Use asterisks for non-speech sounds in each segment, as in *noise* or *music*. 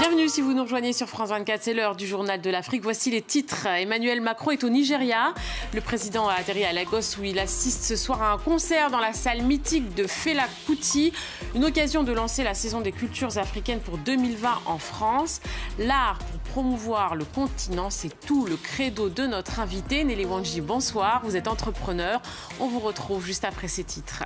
Bienvenue si vous nous rejoignez sur France 24, c'est l'heure du journal de l'Afrique. Voici les titres. Emmanuel Macron est au Nigeria. Le président a atterri à Lagos où il assiste ce soir à un concert dans la salle mythique de Fela Kuti. Une occasion de lancer la saison des cultures africaines pour 2020 en France. L'art pour promouvoir le continent, c'est tout le credo de notre invité. Nelly Wanji, bonsoir. Vous êtes entrepreneur. On vous retrouve juste après ces titres.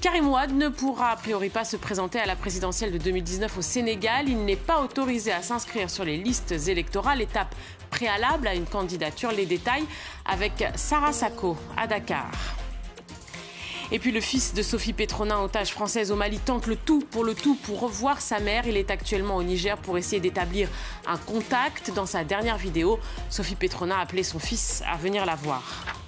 Karim Ouad ne pourra a priori pas se présenter à la présidentielle de 2019 au Sénégal. Il n'est pas autorisé à s'inscrire sur les listes électorales, étape préalable à une candidature. Les détails avec Sarah Sako à Dakar. Et puis le fils de Sophie Petronin, otage française au Mali, tente le tout pour le tout pour revoir sa mère. Il est actuellement au Niger pour essayer d'établir un contact. Dans sa dernière vidéo, Sophie Petronin a appelé son fils à venir la voir.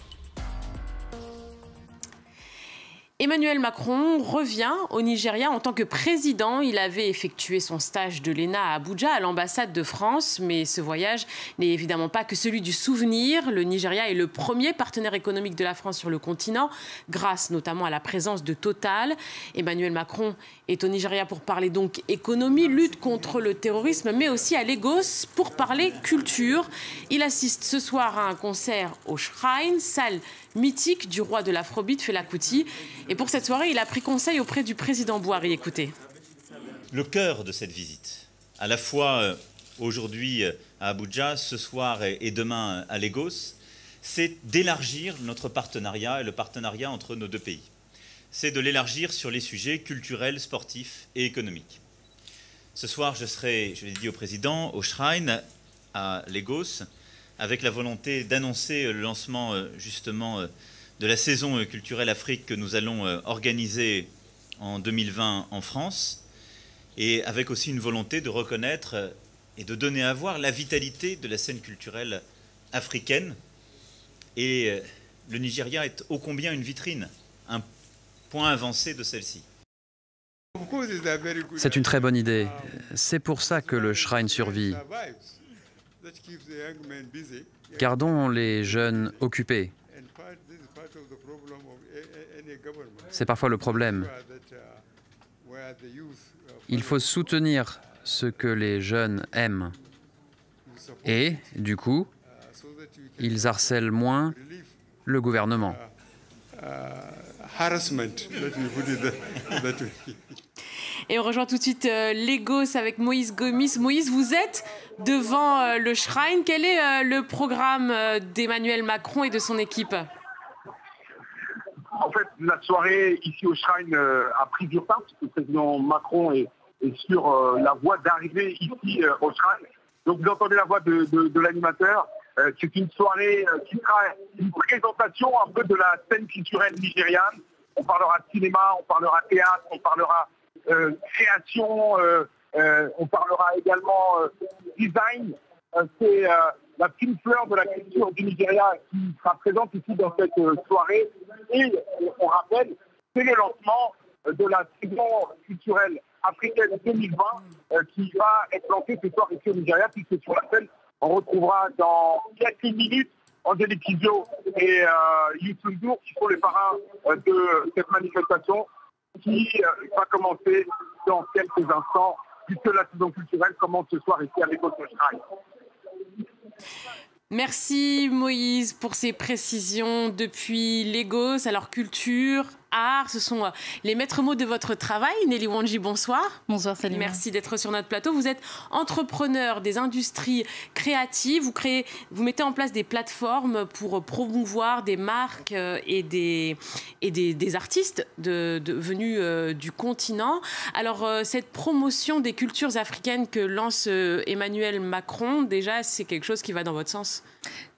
Emmanuel Macron revient au Nigeria en tant que président. Il avait effectué son stage de l'ENA à Abuja, à l'ambassade de France. Mais ce voyage n'est évidemment pas que celui du souvenir. Le Nigeria est le premier partenaire économique de la France sur le continent, grâce notamment à la présence de Total. Emmanuel Macron est au Nigeria pour parler donc économie, lutte contre le terrorisme, mais aussi à Lagos pour parler culture. Il assiste ce soir à un concert au Shrine, salle mythique du roi de l'Afrobeat, Fela Kuti. Et pour cette soirée, il a pris conseil auprès du président Bouhari. Écoutez. Le cœur de cette visite, à la fois euh, aujourd'hui euh, à Abuja, ce soir et demain euh, à Lagos, c'est d'élargir notre partenariat et le partenariat entre nos deux pays. C'est de l'élargir sur les sujets culturels, sportifs et économiques. Ce soir, je serai, je l'ai dit au président, au Shrine à Lagos avec la volonté d'annoncer le lancement justement de la saison euh, culturelle Afrique que nous allons organiser en 2020 en France, et avec aussi une volonté de reconnaître et de donner à voir la vitalité de la scène culturelle africaine. Et le Nigeria est ô combien une vitrine, un point avancé de celle-ci. C'est une très bonne idée. C'est pour ça que le Shrine survit. Gardons les jeunes occupés. C'est parfois le problème. Il faut soutenir ce que les jeunes aiment. Et, du coup, ils harcèlent moins le gouvernement. Et on rejoint tout de suite euh, Lagos avec Moïse Gomis. Moïse, vous êtes devant euh, le Shrine. Quel est euh, le programme d'Emmanuel Macron et de son équipe? La soirée ici au Shrine a pris du retard parce que le président Macron est, sur la voie d'arriver ici au Shrine. Donc vous entendez la voix de, de l'animateur. C'est une soirée qui sera une présentation un peu de la scène culturelle nigériane. On parlera cinéma, on parlera théâtre, on parlera euh, création, euh, euh, on parlera également design. C'est la fine fleur de la culture du Nigeria qui sera présente ici dans cette soirée. Et on rappelle, c'est le lancement de la saison culturelle africaine 2020 qui va être lancée ce soir ici au Nigeria, puisque sur la scène, on retrouvera dans quelques minutes Angélique Kizio et euh, Dour qui sont les parrains de cette manifestation qui euh, va commencer dans quelques instants, puisque la saison culturelle commence ce soir ici avec votre Merci Moïse pour ces précisions depuis Lagos. Alors culture, art, ce sont euh, les maîtres mots de votre travail. Nelly Wanji, bonsoir. Bonsoir, salut. Merci d'être sur notre plateau. Vous êtes entrepreneur des industries créatives. Vous créez, vous mettez en place des plateformes pour promouvoir des marques euh, et des, et des, artistes de, venus euh, du continent. Alors, cette promotion des cultures africaines que lance Emmanuel Macron, déjà, c'est quelque chose qui va dans votre sens?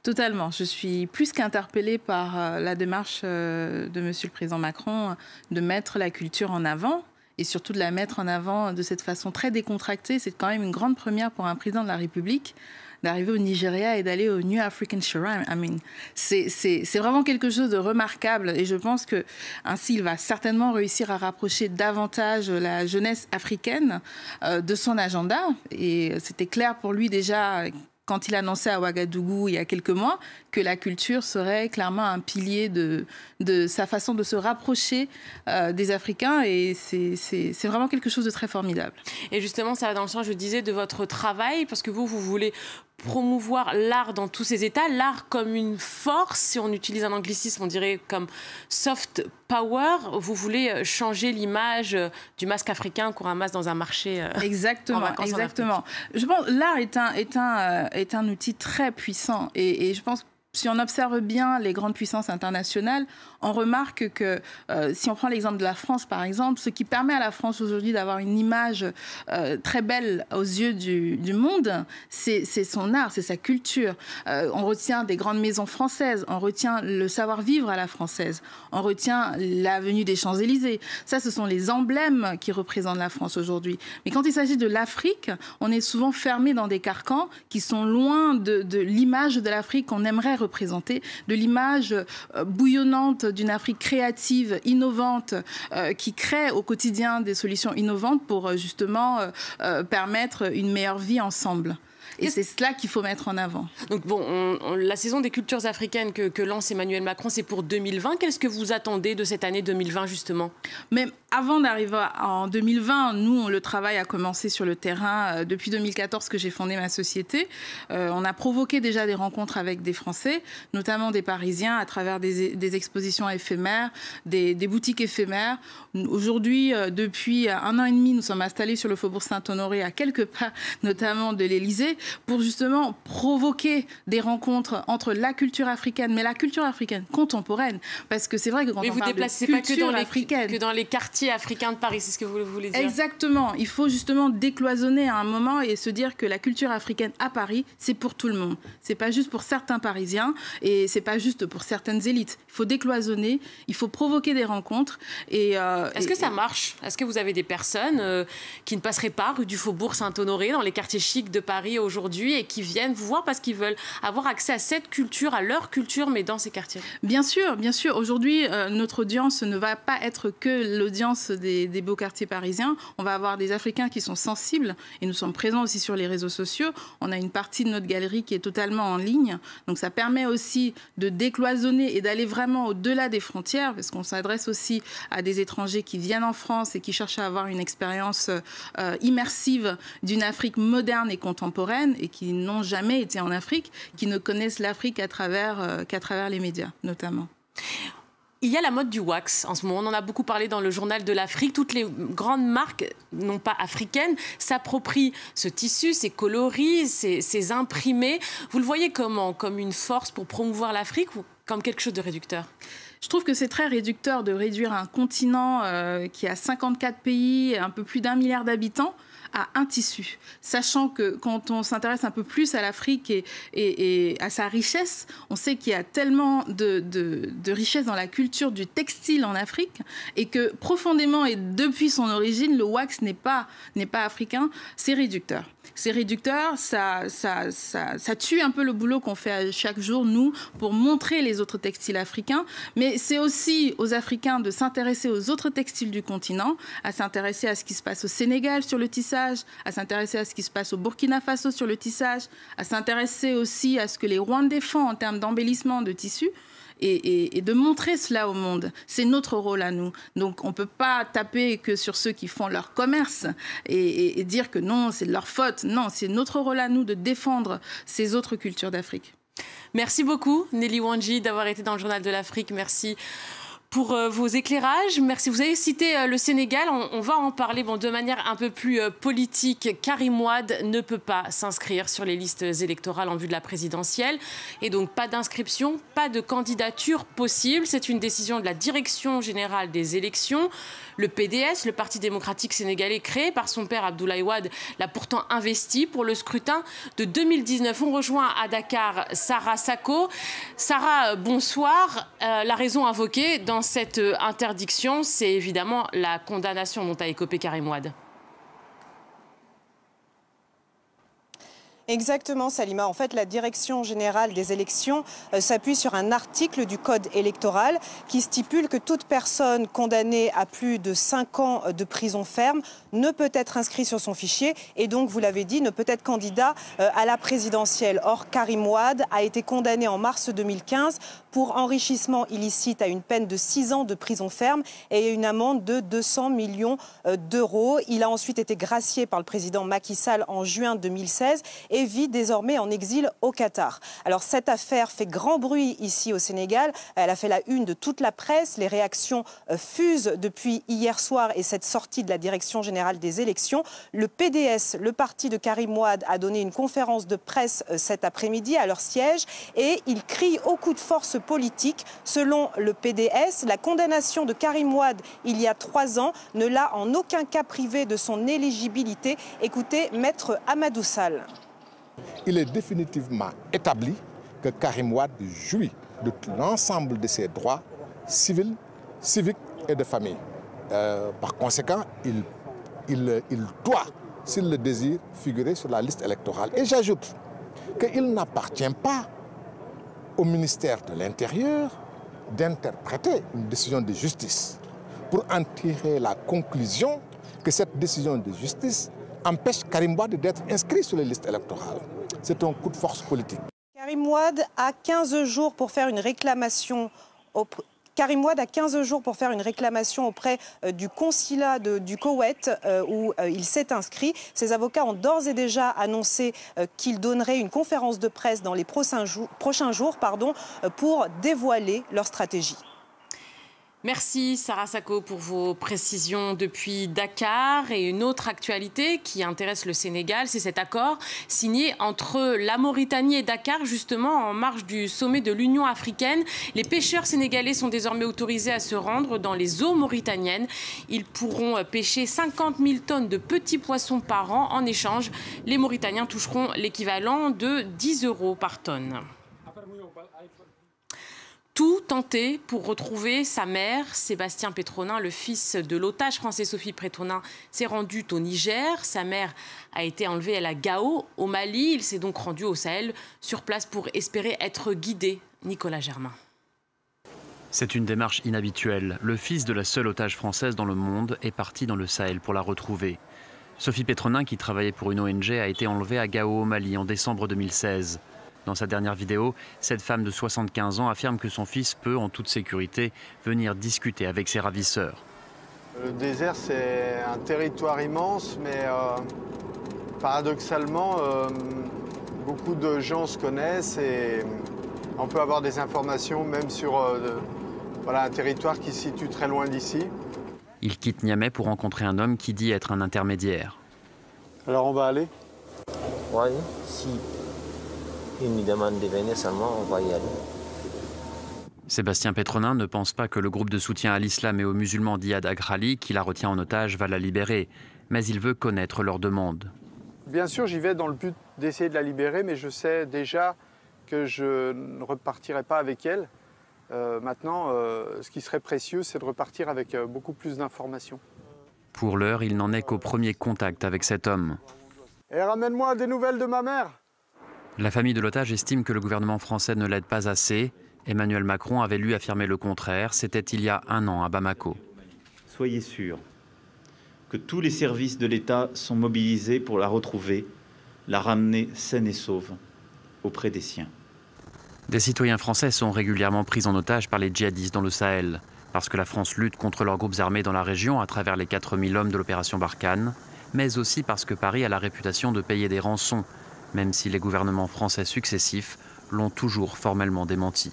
Totalement. Je suis plus qu'interpellée par euh, la démarche euh, de Monsieur le Président Macron de mettre la culture en avant et surtout de la mettre en avant de cette façon très décontractée. C'est quand même une grande première pour un président de la République d'arriver au Nigeria et d'aller au New African Shrine. I mean, c'est vraiment quelque chose de remarquable et je pense que ainsi il va certainement réussir à rapprocher davantage la jeunesse africaine euh, de son agenda. Et c'était clair pour lui déjà quand il annonçait à Ouagadougou il y a quelques mois que la culture serait clairement un pilier de, de sa façon de se rapprocher euh, des Africains et c'est vraiment quelque chose de très formidable. Et justement, ça va dans le sens, je disais, de votre travail, parce que vous, vous voulez promouvoir l'art dans tous ses états, l'art comme une force, si on utilise un anglicisme, on dirait comme soft power. Vous voulez euh, changer l'image euh, du masque africain qu'on ramasse dans un marché. Euh, exactement, exactement. Je pense l'art est un, est, un, est un outil très puissant et, et je pense si on observe bien les grandes puissances internationales, on remarque que euh, si on prend l'exemple de la France, par exemple, ce qui permet à la France aujourd'hui d'avoir une image euh, très belle aux yeux du, monde, c'est son art, c'est sa culture. Euh, on retient des grandes maisons françaises, on retient le savoir-vivre à la française, on retient l'avenue des Champs-Élysées. Ça, ce sont les emblèmes qui représentent la France aujourd'hui. Mais quand il s'agit de l'Afrique, on est souvent fermé dans des carcans qui sont loin de, de l'image de l'Afrique qu'on aimerait représenter, de l'image bouillonnante d'une Afrique créative, innovante, euh, qui crée au quotidien des solutions innovantes pour euh, justement euh, permettre une meilleure vie ensemble. Et c'est cela qu'il faut mettre en avant. Donc bon, la saison des cultures africaines que, que lance Emmanuel Macron, c'est pour 2020. Qu'est-ce que vous attendez de cette année 2020 justement? Mais avant d'arriver en 2020, nous, le travail a commencé sur le terrain euh, depuis 2014 que j'ai fondé ma société. Euh, on a provoqué déjà des rencontres avec des Français, notamment des Parisiens, à travers des, expositions éphémères, des, boutiques éphémères. Aujourd'hui, euh, depuis un an et demi, nous sommes installés sur le faubourg Saint-Honoré, à quelques pas *laughs* notamment de l'Élysée, pour justement provoquer des rencontres entre la culture africaine, mais la culture africaine contemporaine. Parce que c'est vrai que quand mais on vous parle déplacez de pas que dans, les, africaine, que dans les quartiers africain de Paris, c'est ce que vous voulez dire Exactement. Il faut justement décloisonner à un moment et se dire que la culture africaine à Paris, c'est pour tout le monde. C'est pas juste pour certains Parisiens et c'est pas juste pour certaines élites. Il faut décloisonner, il faut provoquer des rencontres. Et euh, est-ce que ça marche? Est-ce que vous avez des personnes euh, qui ne passeraient pas rue du Faubourg Saint-Honoré dans les quartiers chics de Paris aujourd'hui? Et qui viennent vous voir parce qu'ils veulent avoir accès à cette culture, à leur culture, mais dans ces quartiers Bien sûr, bien sûr. Aujourd'hui, euh, notre audience ne va pas être que l'audience des, beaux quartiers parisiens. On va avoir des Africains qui sont sensibles et nous sommes présents aussi sur les réseaux sociaux. On a une partie de notre galerie qui est totalement en ligne. Donc ça permet aussi de décloisonner et d'aller vraiment au-delà des frontières parce qu'on s'adresse aussi à des étrangers qui viennent en France et qui cherchent à avoir une expérience euh, immersive d'une Afrique moderne et contemporaine et qui n'ont jamais été en Afrique, qui ne connaissent l'Afrique qu'à travers, euh, qu'à travers les médias notamment. Il y a la mode du wax en ce moment. On en a beaucoup parlé dans le journal de l'Afrique. Toutes les grandes marques, non pas africaines, s'approprient ce tissu, ces coloris, ces, imprimés. Vous le voyez comment? Comme une force pour promouvoir l'Afrique ou comme quelque chose de réducteur? Je trouve que c'est très réducteur de réduire un continent euh, qui a 54 pays, un peu plus d'un milliard d'habitants, à un tissu, sachant que quand on s'intéresse un peu plus à l'Afrique et, à sa richesse, on sait qu'il y a tellement de, de, richesse dans la culture du textile en Afrique et que profondément et depuis son origine, le wax n'est pas, n'est pas africain, c'est réducteur c'est réducteur, ça, ça, ça, ça, tue un peu le boulot qu'on fait chaque jour, nous, pour montrer les autres textiles africains. Mais c'est aussi aux Africains de s'intéresser aux autres textiles du continent, à s'intéresser à ce qui se passe au Sénégal sur le tissage, à s'intéresser à ce qui se passe au Burkina Faso sur le tissage, à s'intéresser aussi à ce que les Rwandais font en termes d'embellissement de tissus et, de montrer cela au monde. C'est notre rôle à nous. Donc on ne peut pas taper que sur ceux qui font leur commerce et, et dire que non, c'est de leur faute. Non, c'est notre rôle à nous de défendre ces autres cultures d'Afrique. Merci beaucoup, Nelly Wanji, d'avoir été dans le Journal de l'Afrique. Merci pour euh, vos éclairages. Merci. Vous avez cité euh, le Sénégal. On, va en parler bon, de manière un peu plus euh, politique. Karim Ouad ne peut pas s'inscrire sur les listes électorales en vue de la présidentielle. Et donc, pas d'inscription, pas de candidature possible. C'est une décision de la Direction générale des élections. Le PDS, le Parti démocratique sénégalais créé par son père Abdoulaye Wade, l'a pourtant investi pour le scrutin de 2019. On rejoint à Dakar Sarah Sako. Sarah, bonsoir. la raison invoquée dans cette euh, interdiction, c'est évidemment la condamnation dont a écopé Karim Wade. Exactement, Salima. En fait, la Direction générale des élections euh, s'appuie sur un article du Code électoral qui stipule que toute personne condamnée à plus de 5 ans de prison ferme ne peut être inscrite sur son fichier et donc, vous l'avez dit, ne peut être candidat euh, à la présidentielle. Or, Karim Ouad a été condamné en mars 2015 pour enrichissement illicite à une peine de 6 ans de prison ferme et une amende de 200 millions euh, d'euros. Il a ensuite été gracié par le président Macky Sall en juin 2016 et vit désormais en exil au Qatar. Alors cette affaire fait grand bruit ici au Sénégal. Elle a fait la une de toute la presse. Les réactions euh, fusent depuis hier soir et cette sortie de la Direction générale des élections. Le PDS, le parti de Karim Ouad, a donné une conférence de presse euh, cet après-midi à leur siège et il crie au coup de force politique. Selon le PDS, la condamnation de Karim Ouad il y a trois ans ne l'a en aucun cas privé de son éligibilité. Écoutez, maître Amadou Sall il est définitivement établi que Karim Ouad jouit de l'ensemble de ses droits civils, civiques et de famille. Euh, par conséquent, il, il, il doit, s'il le désire, figurer sur la liste électorale. Et j'ajoute qu'il n'appartient pas au ministère de l'Intérieur d'interpréter une décision de justice pour en tirer la conclusion que cette décision de justice empêche Karim Ouad d'être inscrit sur les listes électorales. C'est un coup de force politique. Karim Ouad a 15 jours pour faire une réclamation Karim Ouad a 15 jours pour faire une réclamation auprès euh, du consulat du Koweït euh, où euh, il s'est inscrit. Ses avocats ont d'ores et déjà annoncé qu'ils donneraient une conférence de presse dans les prochains jours, pour dévoiler leur stratégie. Merci Sarah Sako pour vos précisions depuis Dakar. Et une autre actualité qui intéresse le Sénégal, c'est cet accord signé entre la Mauritanie et Dakar, justement en marge du sommet de l'Union africaine. Les pêcheurs sénégalais sont désormais autorisés à se rendre dans les eaux mauritaniennes. Ils pourront pêcher 50 000 tonnes de petits poissons par an. En échange, les Mauritaniens toucheront l'équivalent de 10 euros par tonne tout tenté pour retrouver sa mère. Sébastien Pétronin, le fils de l'otage français Sophie Pétronin, s'est rendu au Niger. Sa mère a été enlevée à la Gao, au Mali. Il s'est donc rendu au Sahel, sur place pour espérer être guidé. Nicolas Germain. C'est une démarche inhabituelle. Le fils de la seule otage française dans le monde est parti dans le Sahel pour la retrouver. Sophie Pétronin, qui travaillait pour une ONG, a été enlevée à Gao, au Mali, en décembre 2016. Dans sa dernière vidéo, cette femme de 75 ans affirme que son fils peut, en toute sécurité, venir discuter avec ses ravisseurs. Le désert, c'est un territoire immense, mais euh, paradoxalement, euh, beaucoup de gens se connaissent et on peut avoir des informations même sur euh, voilà, un territoire qui se situe très loin d'ici. Il quitte Niamey pour rencontrer un homme qui dit être un intermédiaire. Alors on va aller? Oui, si il nous demande de venir seulement, on va y aller. Sébastien Pétronin ne pense pas que le groupe de soutien à l'islam et aux musulmans d'Iyad Agrali, qui la retient en otage, va la libérer, mais il veut connaître leur demande. Bien sûr, j'y vais dans le but d'essayer de la libérer, mais je sais déjà que je ne repartirai pas avec elle. Euh, maintenant, euh, ce qui serait précieux, c'est de repartir avec euh, beaucoup plus d'informations. Pour l'heure, il n'en est qu'au premier contact avec cet homme. Et ramène-moi des nouvelles de ma mère la famille de l'otage estime que le gouvernement français ne l'aide pas assez. Emmanuel Macron avait lui affirmé le contraire. C'était il y a un an à Bamako. Soyez sûr que tous les services de l'État sont mobilisés pour la retrouver, la ramener saine et sauve auprès des siens. Des citoyens français sont régulièrement pris en otage par les djihadistes dans le Sahel, parce que la France lutte contre leurs groupes armés dans la région à travers les 4000 hommes de l'opération Barkhane, mais aussi parce que Paris a la réputation de payer des rançons même si les gouvernements français successifs l'ont toujours formellement démenti.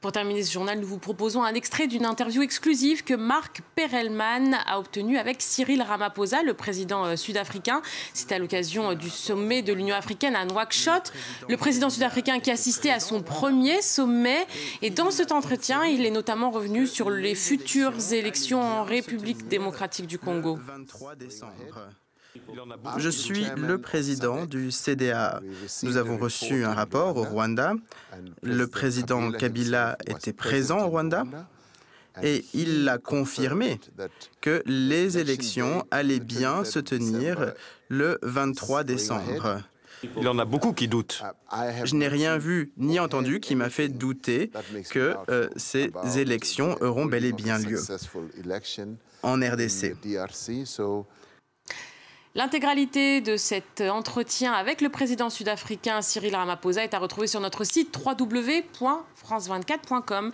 Pour terminer ce journal, nous vous proposons un extrait d'une interview exclusive que Marc Perelman a obtenue avec Cyril Ramaphosa, le président euh, sud-africain. C'était à l'occasion euh, du sommet de l'Union africaine à Nouakchott. Le président sud-africain qui assistait à son premier sommet. Et dans cet entretien, il est notamment revenu sur les futures élections en République démocratique du Congo. 23 décembre. Je suis le président du CDA. Nous avons reçu un rapport au Rwanda. Le président Kabila était présent au Rwanda. Et il a confirmé que les élections allaient bien se tenir le 23 décembre. Il y en a beaucoup qui doutent. Je n'ai rien vu ni entendu qui m'a fait douter que euh, ces élections auront bel et bien lieu en RDC. L'intégralité de cet entretien avec le président sud-africain Cyril Ramaphosa est à retrouver sur notre site www.france24.com.